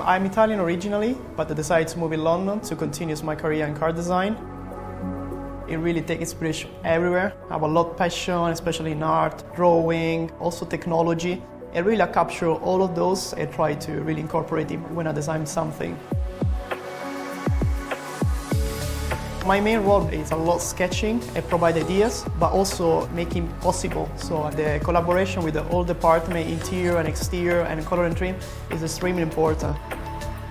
I'm Italian originally, but I decided to move in London to continue my career in car design. It really takes inspiration everywhere. I have a lot of passion, especially in art, drawing, also technology. And really I capture all of those and try to really incorporate it when I design something. My main role is a lot sketching and provide ideas, but also making possible. So the collaboration with the whole department, interior and exterior and color and trim is extremely important.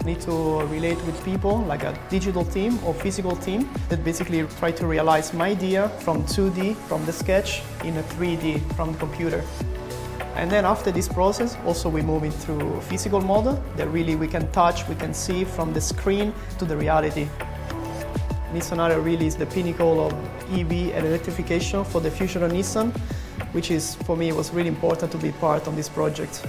Need to relate with people like a digital team or physical team that basically try to realize my idea from 2D, from the sketch, in a 3D from the computer. And then after this process, also we move into physical model that really we can touch, we can see from the screen to the reality. Nissan really is the pinnacle of EV and electrification for the future of Nissan, which is, for me, was really important to be part of this project.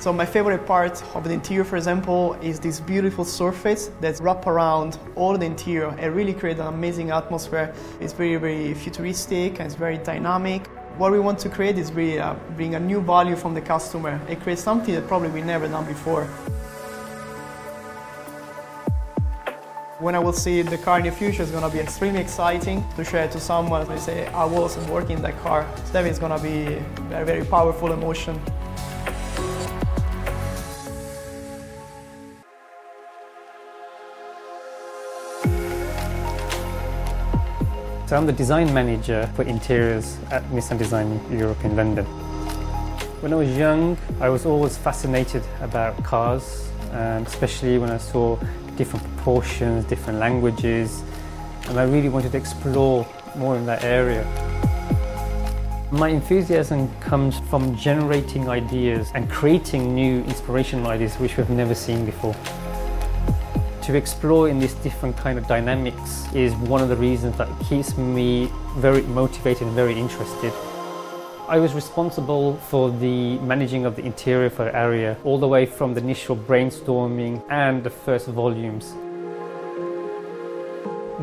So my favorite part of the interior, for example, is this beautiful surface that's wrapped around all the interior and really create an amazing atmosphere. It's very, very futuristic and it's very dynamic. What we want to create is really uh, bring a new value from the customer and create something that probably we never done before. When I will see the car in the future, it's going to be extremely exciting to share to someone. They say, I was working in that car. So that is going to be a very powerful emotion. So I'm the design manager for interiors at Nissan Design Europe in London. When I was young, I was always fascinated about cars, and especially when I saw different proportions, different languages, and I really wanted to explore more in that area. My enthusiasm comes from generating ideas and creating new inspirational ideas which we've never seen before. To explore in these different kind of dynamics is one of the reasons that keeps me very motivated and very interested. I was responsible for the managing of the interior for Ariya, all the way from the initial brainstorming and the first volumes.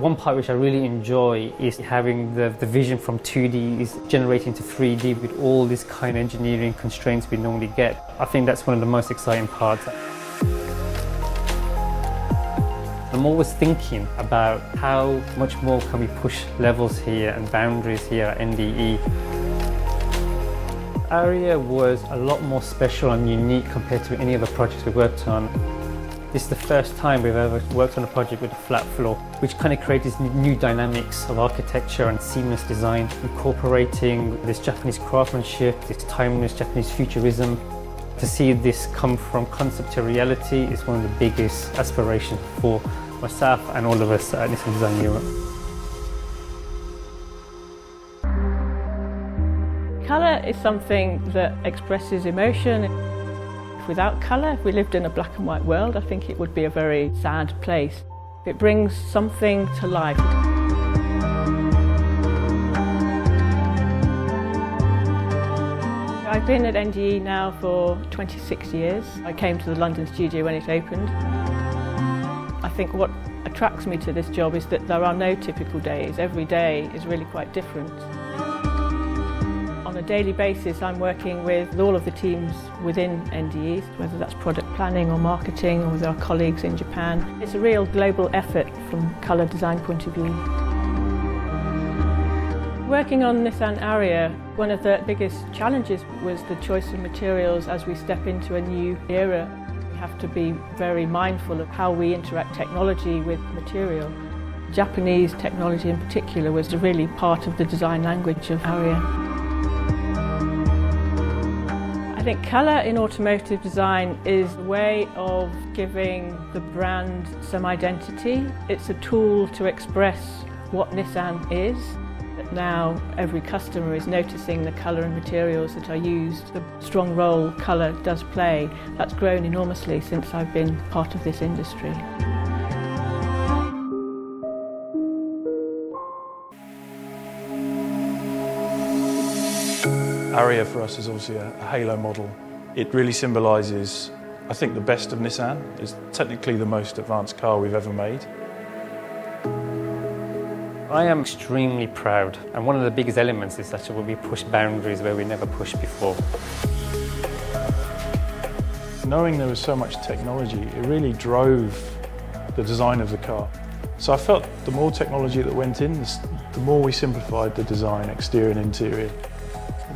One part which I really enjoy is having the, the vision from 2D is generating to 3D with all these kind of engineering constraints we normally get. I think that's one of the most exciting parts. I'm always thinking about how much more can we push levels here and boundaries here at NDE. Ariya was a lot more special and unique compared to any other projects we've worked on. This is the first time we've ever worked on a project with a flat floor, which kind of created new dynamics of architecture and seamless design, incorporating this Japanese craftsmanship, this timeless Japanese futurism. To see this come from concept to reality is one of the biggest aspirations for myself and all of us at Nissan Design Europe. Colour is something that expresses emotion. Without colour, if we lived in a black and white world, I think it would be a very sad place. It brings something to life. I've been at NDE now for 26 years. I came to the London studio when it opened. I think what attracts me to this job is that there are no typical days. Every day is really quite different. On a daily basis, I'm working with all of the teams within NDE, whether that's product planning or marketing or with our colleagues in Japan. It's a real global effort from colour design point of view. Working on Nissan Ariya, one of the biggest challenges was the choice of materials as we step into a new era. We have to be very mindful of how we interact technology with material. Japanese technology in particular was really part of the design language of Ariya. Think colour in automotive design is a way of giving the brand some identity. It's a tool to express what Nissan is. Now every customer is noticing the colour and materials that are used, the strong role colour does play. That's grown enormously since I've been part of this industry. Ariya for us is obviously a, a halo model. It really symbolises, I think, the best of Nissan. It's technically the most advanced car we've ever made. I am extremely proud, and one of the biggest elements is that we push boundaries where we never pushed before. Knowing there was so much technology, it really drove the design of the car. So I felt the more technology that went in, the more we simplified the design, exterior and interior.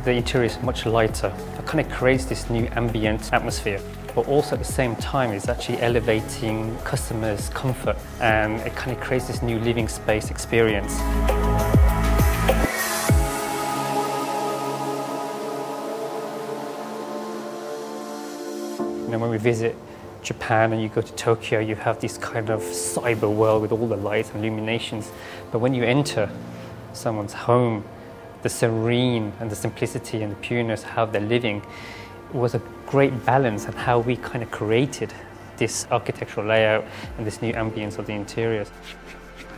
The interior is much lighter. It kind of creates this new ambient atmosphere but also at the same time it's actually elevating customers' comfort and it kind of creates this new living space experience. You know, when we visit Japan and you go to Tokyo, you have this kind of cyber world with all the lights and illuminations. But when you enter someone's home, the serene and the simplicity and the pureness, how they're living, was a great balance and how we kind of created this architectural layout and this new ambience of the interiors.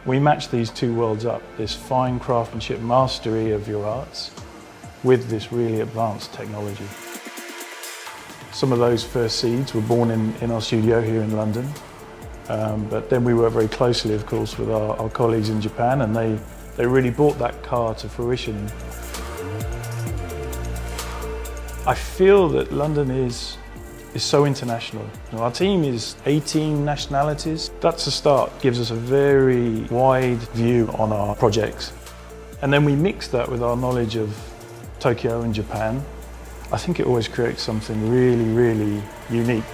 We match these two worlds up, this fine craftsmanship mastery of your arts with this really advanced technology. Some of those first seeds were born in, in our studio here in London, um, but then we worked very closely, of course, with our, our colleagues in Japan and they, they really brought that car to fruition. I feel that London is, is so international. Our team is 18 nationalities. That's a start, gives us a very wide view on our projects. And then we mix that with our knowledge of Tokyo and Japan. I think it always creates something really, really unique.